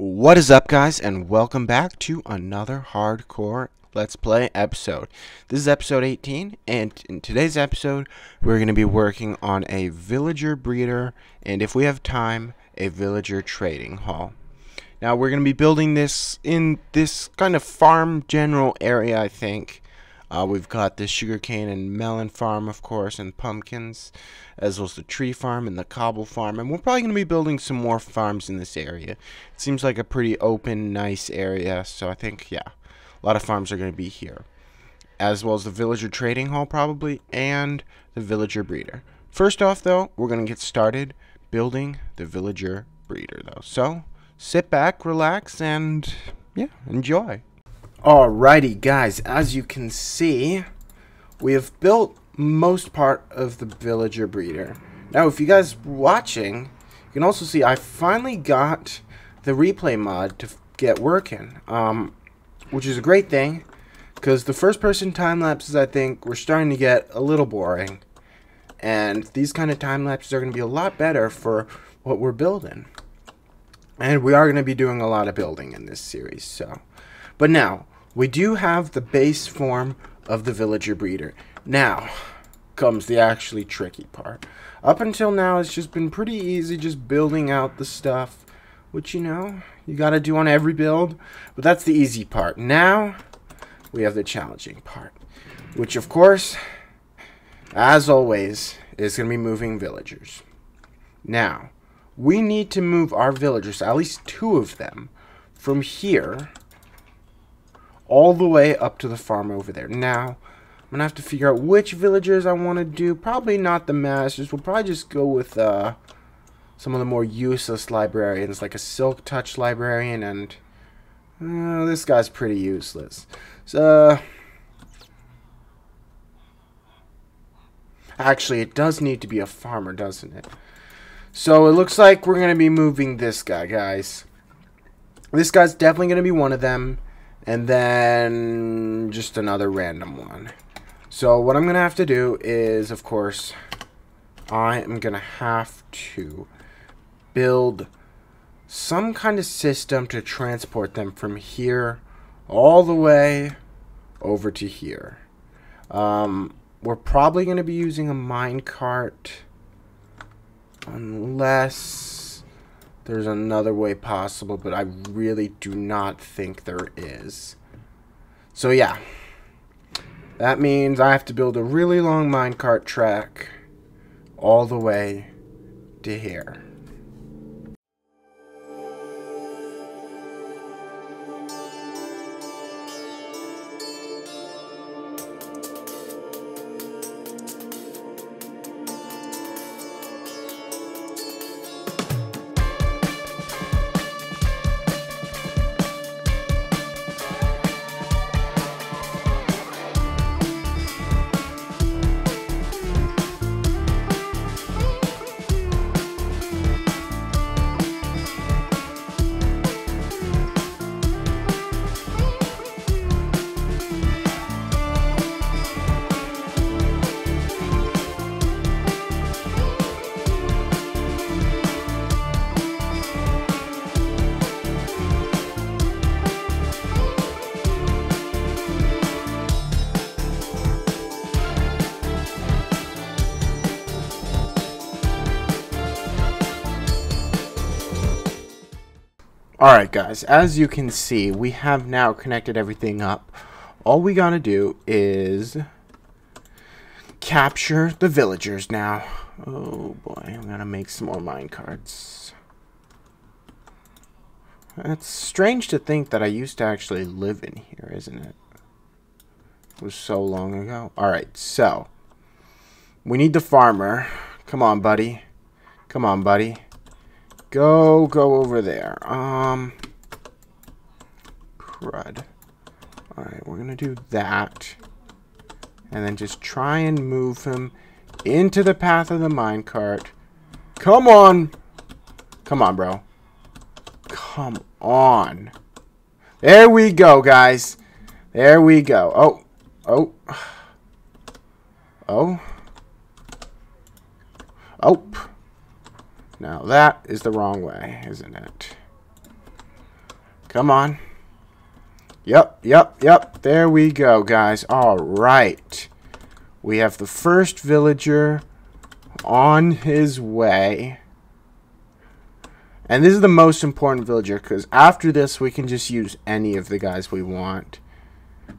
What is up guys and welcome back to another hardcore let's play episode. This is episode 18 and in today's episode we're going to be working on a villager breeder and if we have time a villager trading hall. Now we're going to be building this in this kind of farm general area I think. Uh, we've got the sugarcane and melon farm, of course, and pumpkins, as well as the tree farm and the cobble farm. And we're probably going to be building some more farms in this area. It seems like a pretty open, nice area, so I think, yeah, a lot of farms are going to be here. As well as the villager trading hall, probably, and the villager breeder. First off, though, we're going to get started building the villager breeder, though. So, sit back, relax, and, yeah, enjoy. Alrighty guys, as you can see, we have built most part of the villager breeder. Now if you guys watching, you can also see I finally got the replay mod to get working, um, which is a great thing, because the first person time lapses I think were starting to get a little boring, and these kind of time lapses are going to be a lot better for what we're building. And we are going to be doing a lot of building in this series, so... But now, we do have the base form of the villager breeder. Now comes the actually tricky part. Up until now, it's just been pretty easy just building out the stuff, which, you know, you gotta do on every build. But that's the easy part. Now, we have the challenging part, which, of course, as always, is gonna be moving villagers. Now, we need to move our villagers, at least two of them, from here all the way up to the farm over there. Now, I'm going to have to figure out which villagers I want to do. Probably not the masters. We'll probably just go with uh, some of the more useless librarians, like a Silk Touch librarian, and uh, this guy's pretty useless. So, actually, it does need to be a farmer, doesn't it? So, it looks like we're going to be moving this guy, guys. This guy's definitely going to be one of them and then just another random one. So what I'm going to have to do is, of course, I am going to have to build some kind of system to transport them from here all the way over to here. Um, we're probably going to be using a minecart unless there's another way possible, but I really do not think there is. So yeah. That means I have to build a really long minecart track all the way to here. Alright guys, as you can see, we have now connected everything up. All we gotta do is capture the villagers now. Oh boy, I'm gonna make some more mine minecarts. It's strange to think that I used to actually live in here, isn't it? It was so long ago. Alright, so. We need the farmer. Come on, buddy. Come on, buddy. Go, go over there. Um, crud. Alright, we're going to do that. And then just try and move him into the path of the minecart. Come on! Come on, bro. Come on. There we go, guys. There we go. Oh. Oh. Oh. Oh. Now that is the wrong way, isn't it? Come on. Yep, yep, yep. There we go, guys. All right. We have the first villager on his way. And this is the most important villager because after this we can just use any of the guys we want.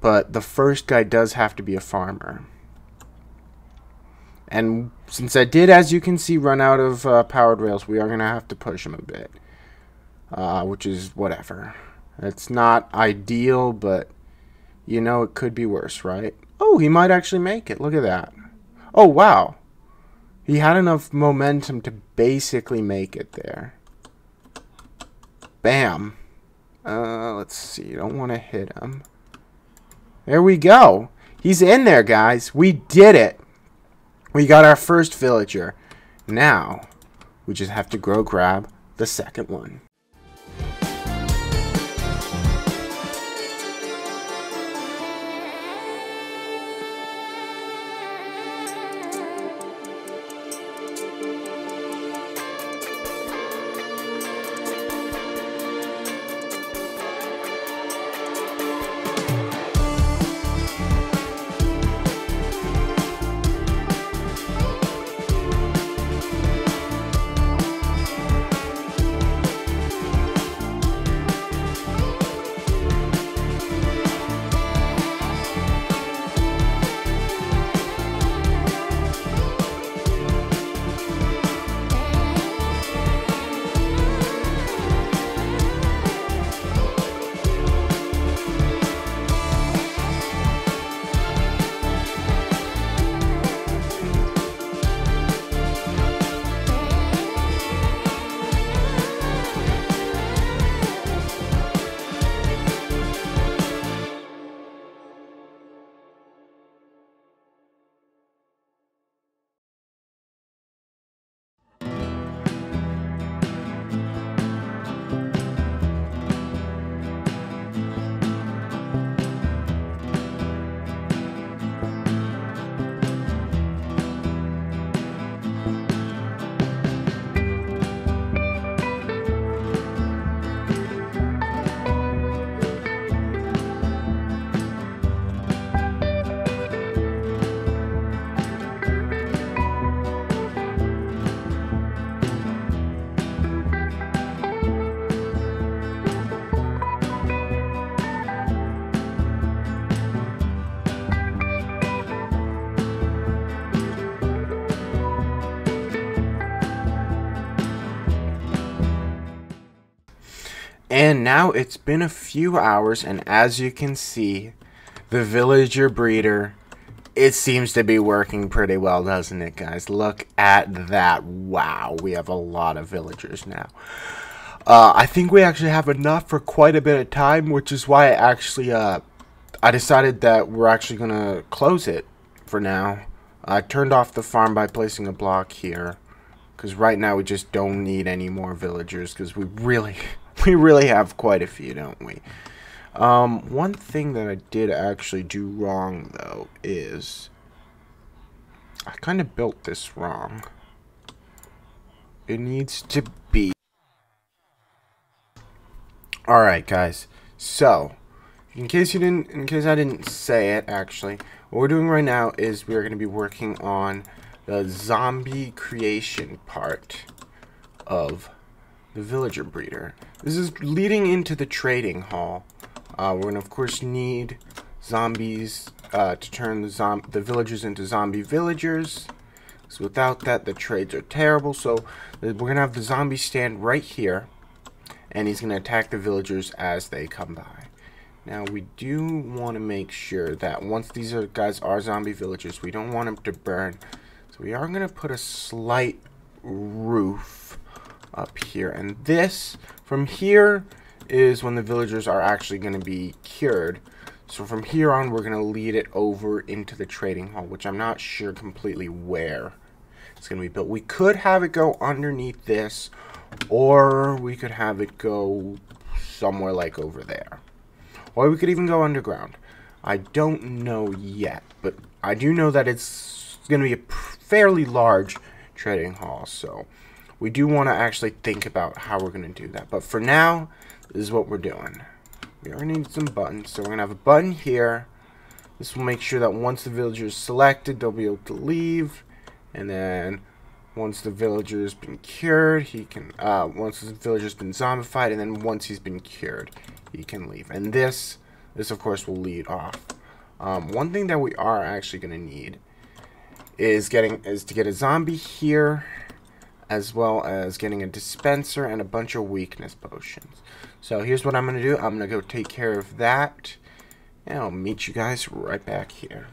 But the first guy does have to be a farmer. And since I did, as you can see, run out of uh, powered rails, we are going to have to push him a bit. Uh, which is whatever. It's not ideal, but you know it could be worse, right? Oh, he might actually make it. Look at that. Oh, wow. He had enough momentum to basically make it there. Bam. Uh, let's see. Don't want to hit him. There we go. He's in there, guys. We did it. We got our first villager. Now, we just have to grow grab the second one. And now it's been a few hours, and as you can see, the villager breeder, it seems to be working pretty well, doesn't it, guys? Look at that. Wow, we have a lot of villagers now. Uh, I think we actually have enough for quite a bit of time, which is why I actually, uh, I decided that we're actually going to close it for now. I turned off the farm by placing a block here. Because right now we just don't need any more villagers because we really, we really have quite a few, don't we? Um, one thing that I did actually do wrong, though, is I kind of built this wrong. It needs to be... Alright, guys. So, in case you didn't, in case I didn't say it, actually, what we're doing right now is we're going to be working on the zombie creation part of the villager breeder. This is leading into the trading hall. Uh, we're going to, of course, need zombies uh, to turn the, the villagers into zombie villagers. So without that, the trades are terrible. So we're going to have the zombie stand right here. And he's going to attack the villagers as they come by. Now, we do want to make sure that once these are, guys are zombie villagers, we don't want them to burn. So we are going to put a slight roof up here. And this, from here, is when the villagers are actually going to be cured. So from here on, we're going to lead it over into the trading hall, which I'm not sure completely where it's going to be built. We could have it go underneath this, or we could have it go somewhere like over there. Or we could even go underground. I don't know yet, but I do know that it's going to be a fairly large trading hall, so we do want to actually think about how we're going to do that. But for now, this is what we're doing. We are need some buttons. So we're going to have a button here. This will make sure that once the villager is selected, they'll be able to leave. And then once the villager's been cured, he can, uh, once the villager's been zombified, and then once he's been cured, he can leave. And this, this of course will lead off. Um, one thing that we are actually going to need is getting, is to get a zombie here, as well as getting a dispenser and a bunch of weakness potions. So here's what I'm going to do. I'm going to go take care of that, and I'll meet you guys right back here.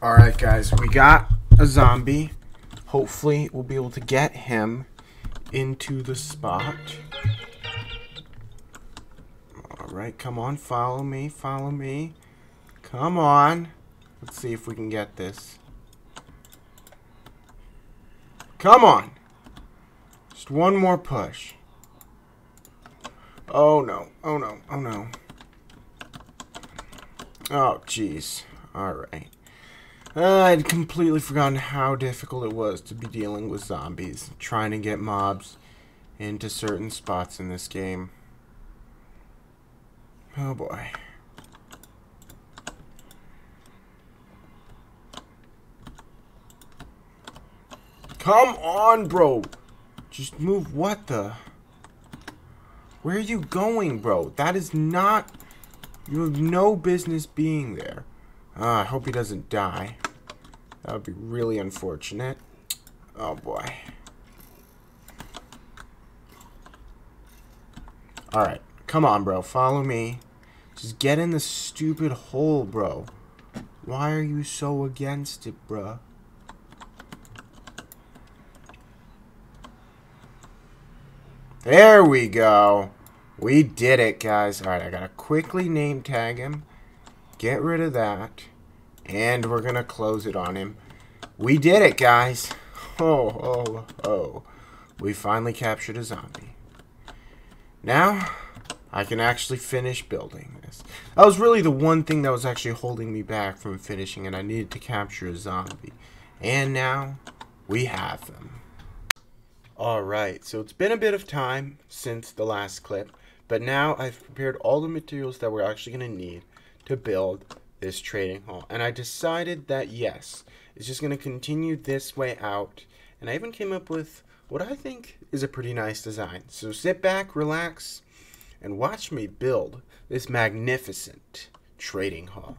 Alright guys, we got a zombie hopefully we'll be able to get him into the spot. Alright, come on, follow me, follow me. Come on. Let's see if we can get this. Come on. Just one more push. Oh no, oh no, oh no. Oh, jeez. Alright. Uh, I'd completely forgotten how difficult it was to be dealing with zombies, trying to get mobs into certain spots in this game. Oh boy. Come on, bro! Just move, what the? Where are you going, bro? That is not... You have no business being there. Uh, I hope he doesn't die. That would be really unfortunate. Oh boy. Alright. Come on, bro. Follow me. Just get in the stupid hole, bro. Why are you so against it, bro? There we go. We did it, guys. Alright, I gotta quickly name tag him. Get rid of that. And we're going to close it on him. We did it, guys. Oh, oh, oh. We finally captured a zombie. Now, I can actually finish building this. That was really the one thing that was actually holding me back from finishing, and I needed to capture a zombie. And now, we have them. Alright, so it's been a bit of time since the last clip, but now I've prepared all the materials that we're actually going to need to build this trading hall. And I decided that yes, it's just going to continue this way out. And I even came up with what I think is a pretty nice design. So sit back, relax, and watch me build this magnificent trading hall.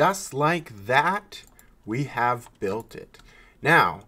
Just like that, we have built it. Now,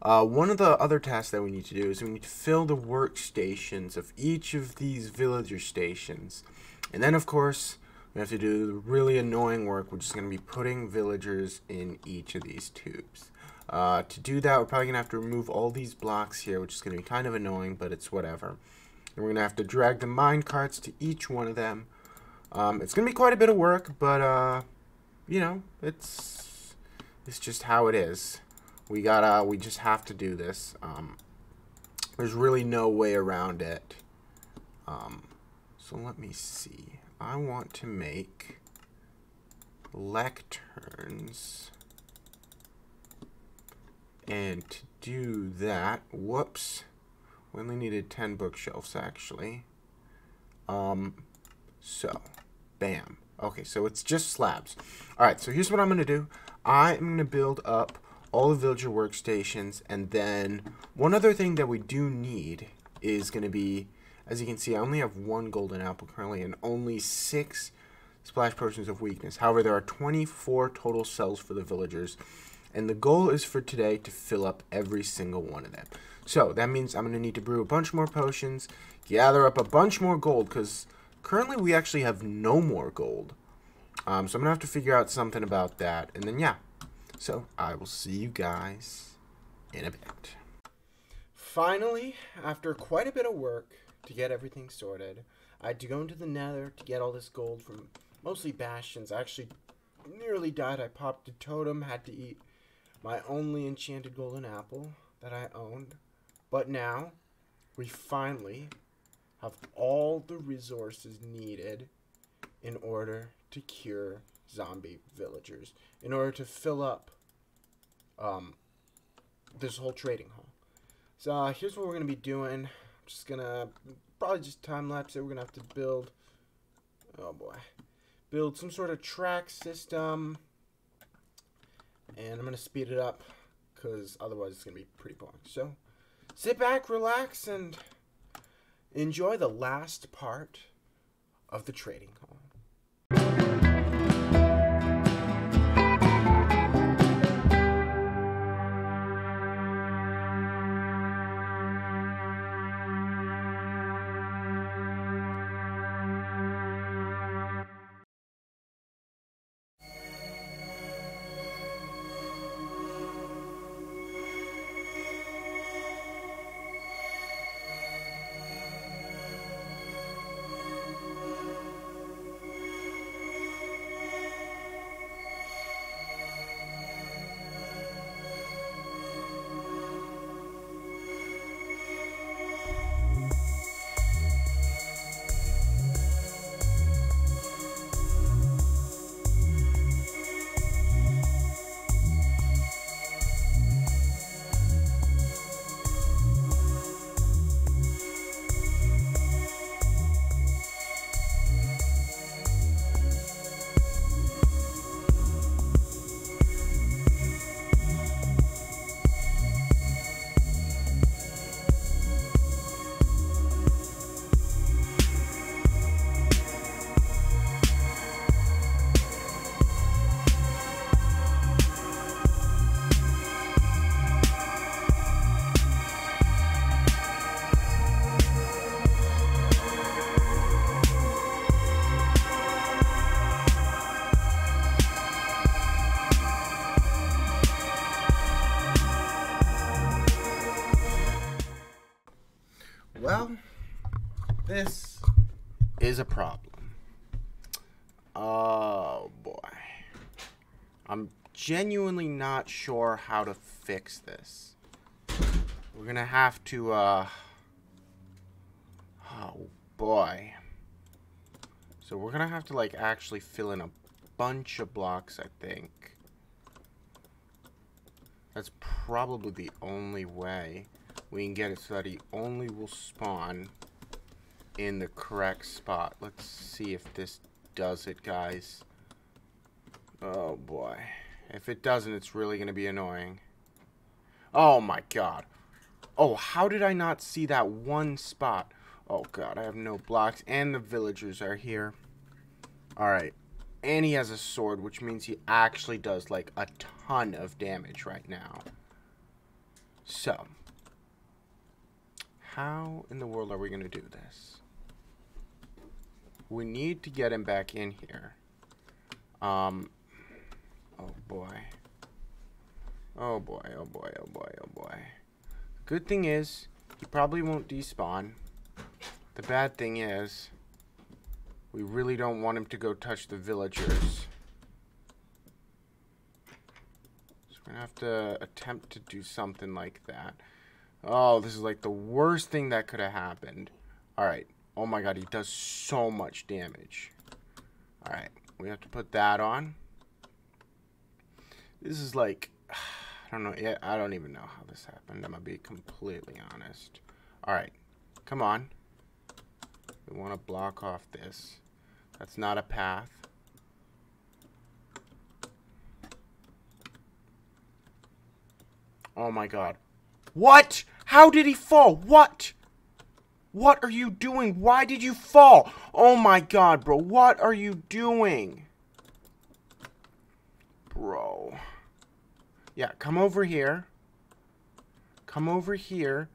uh, one of the other tasks that we need to do is we need to fill the workstations of each of these villager stations. And then, of course, we have to do the really annoying work, which is going to be putting villagers in each of these tubes. Uh, to do that, we're probably going to have to remove all these blocks here, which is going to be kind of annoying, but it's whatever. And we're going to have to drag the mine carts to each one of them, Um, it's gonna be quite a bit of work, but uh, you know, it's it's just how it is. We gotta, we just have to do this. Um, there's really no way around it. Um, so let me see. I want to make lecterns. And to do that, whoops, we only needed 10 bookshelves actually. Um, so, bam. Okay, so it's just slabs. Alright, so here's what I'm going to do. I'm going to build up all the villager workstations, and then one other thing that we do need is going to be, as you can see, I only have one golden apple currently, and only six splash potions of weakness. However, there are 24 total cells for the villagers, and the goal is for today to fill up every single one of them. So, that means I'm going to need to brew a bunch more potions, gather up a bunch more gold, because currently we actually have no more gold. Um, so I'm going to have to figure out something about that. And then, yeah. So I will see you guys in a bit. Finally, after quite a bit of work to get everything sorted, I had to go into the nether to get all this gold from mostly bastions. I actually nearly died. I popped a totem, had to eat my only enchanted golden apple that I owned. But now, we finally have all the resources needed in order to cure zombie villagers, in order to fill up um, this whole trading hall. So uh, here's what we're going to be doing. I'm just going to probably just time lapse it. We're going to have to build, oh boy, build some sort of track system. And I'm going to speed it up because otherwise it's going to be pretty boring. So sit back, relax, and enjoy the last part of the trading hall. I'm genuinely not sure how to fix this. We're gonna have to, uh... Oh boy. So we're gonna have to, like, actually fill in a bunch of blocks, I think. That's probably the only way we can get it so that he only will spawn in the correct spot. Let's see if this does it, guys. Oh, boy. If it doesn't, it's really going to be annoying. Oh, my God. Oh, how did I not see that one spot? Oh, God, I have no blocks. And the villagers are here. Alright. And he has a sword, which means he actually does, like, a ton of damage right now. So, how in the world are we going to do this? We need to get him back in here. Um, oh boy. Oh boy, oh boy, oh boy, oh boy. Good thing is, he probably won't despawn. The bad thing is, We really don't want him to go touch the villagers. So we're gonna have to attempt to do something like that. Oh, this is like the worst thing that could have happened. Alright. Oh my god, he does so much damage. Alright, we have to put that on. This is like... I don't know. Yeah, I don't even know how this happened. I'm to be completely honest. Alright, come on. We want to block off this. That's not a path. Oh my god. What? How did he fall? What? What are you doing? Why did you fall? Oh my god, bro. What are you doing? Bro. Yeah, come over here. Come over here.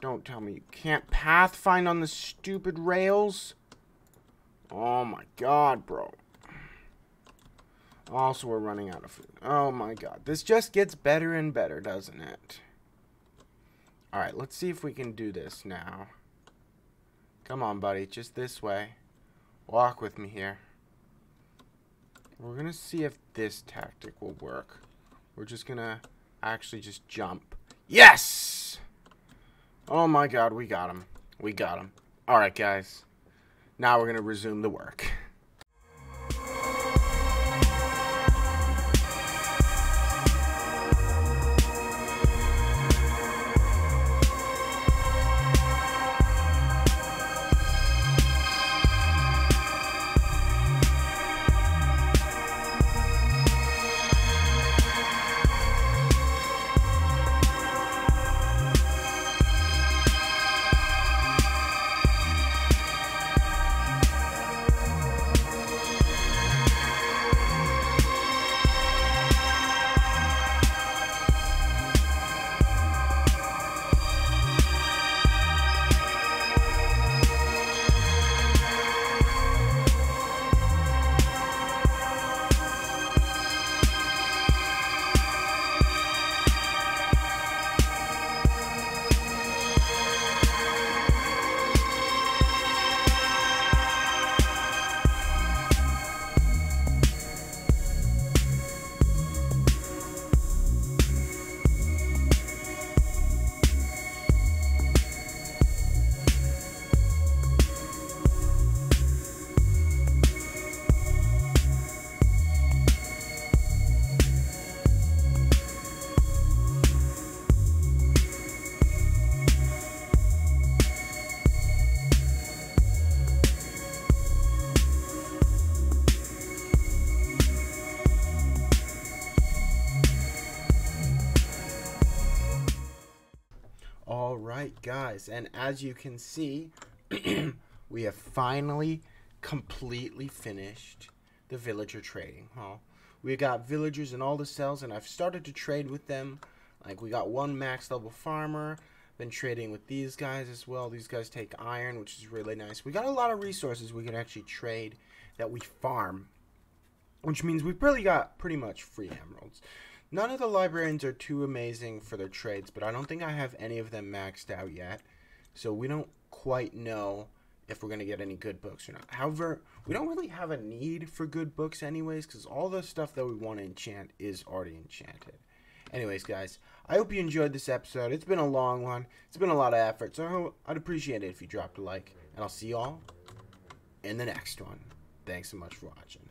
Don't tell me you can't path find on the stupid rails. Oh my god, bro. Also, we're running out of food. Oh my god. This just gets better and better, doesn't it? Alright, let's see if we can do this now. Come on, buddy. Just this way. Walk with me here. We're going to see if this tactic will work. We're just going to actually just jump. Yes! Oh my god, we got him. We got him. Alright, guys. Now we're going to resume the work. Guys, and as you can see, we have finally completely finished the villager trading hall. We got villagers in all the cells and I've started to trade with them. Like we got one max level farmer, been trading with these guys as well. These guys take iron, which is really nice. We got a lot of resources we can actually trade that we farm, which means we've really got pretty much free emeralds. None of the librarians are too amazing for their trades, but I don't think I have any of them maxed out yet. So we don't quite know if we're going to get any good books or not. However, we don't really have a need for good books anyways, because all the stuff that we want to enchant is already enchanted. Anyways, guys, I hope you enjoyed this episode. It's been a long one. It's been a lot of effort, so I'd appreciate it if you dropped a like. And I'll see y'all in the next one. Thanks so much for watching.